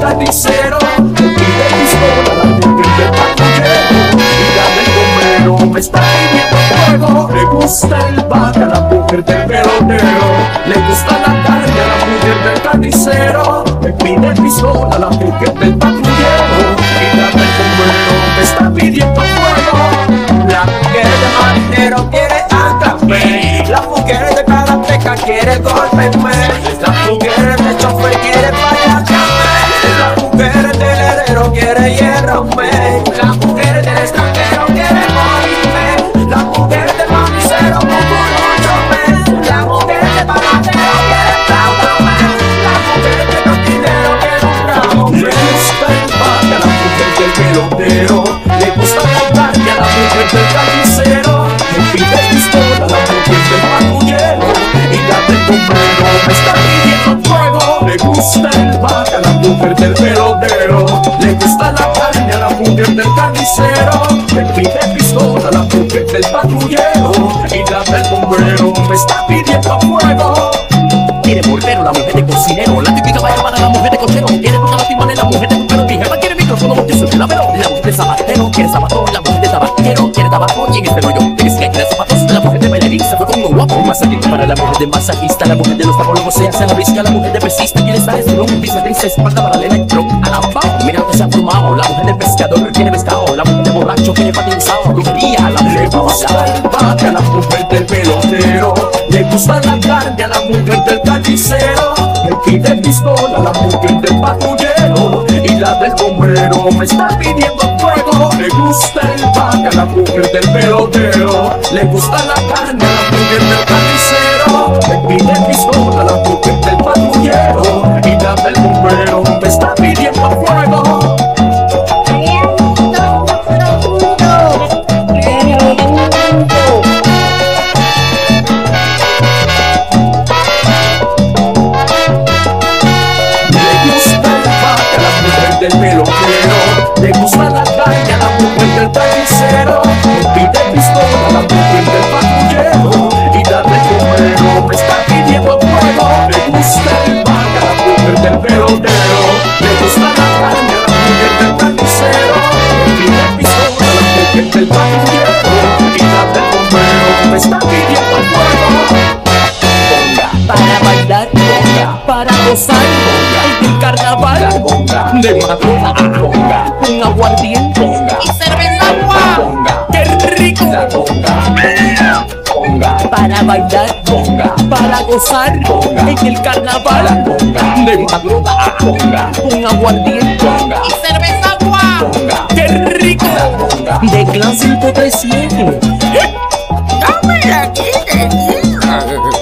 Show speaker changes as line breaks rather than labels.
carnicero. Me pide pistola, me pide patrullero Y dame el me está pidiendo fuego Le gusta el pan a la mujer del pelotero. Le gusta la carne a la mujer del carnicero. Me pide pistola, la mujer del patrullero Y dame el gomero, me está pidiendo fuego
La mujer del marinero quiere atraparme La mujer de karateca quiere golpearme La mujer del chofer quiere
fallar pelotero. Le gusta la carne a la mujer del carnicero. Le pide pistola la mujer del patrullero. Y la del bombero me está pidiendo fuego. Le gusta el vaca a la mujer del pelotero. Le gusta la carne a la mujer del carnicero. Le pide pistola la mujer del patrullero. Y la del bombero me está pidiendo fuego.
Quiere mortero, la mujer de cocinero La típica vaya para la mujer de cochero Quiere tocar la timane, la mujer de zapatero, quiere zapato La mujer de tabaquero, quiere tabaco Y en este rollo, tienes que quiere zapatos La mujer de bailarín se fue con un guapo Masajista para la mujer de masajista La mujer de los tapólogos se hace la visca La mujer de pesista quiere estar estirón Pisa triste, espalda para el electro Alambao, mira que se ha formado La mujer de pescador quiere pescado La mujer de borracho quiere patinzado Brujería, la mujer de
vaca a la mujer del pelotero. Le gusta la carne a la mujer del carnicero. Le pide pistola la mujer del patrullero. Y la del bombero me está pidiendo fuego. Le gusta el vaca la mujer del pelotero. Le gusta la carne Le gusta la carne a la mujer del carnicero. Le pide pistola a la mujer del patrullero.
Madrugada
Conga.
Un aguardiente. Y cerveza agua. ¡Qué rico! Para bailar, para gozar. En el carnaval De madrugada Un aguardiente. Y cerveza agua ¡Qué rico! De clan 537
Dame la.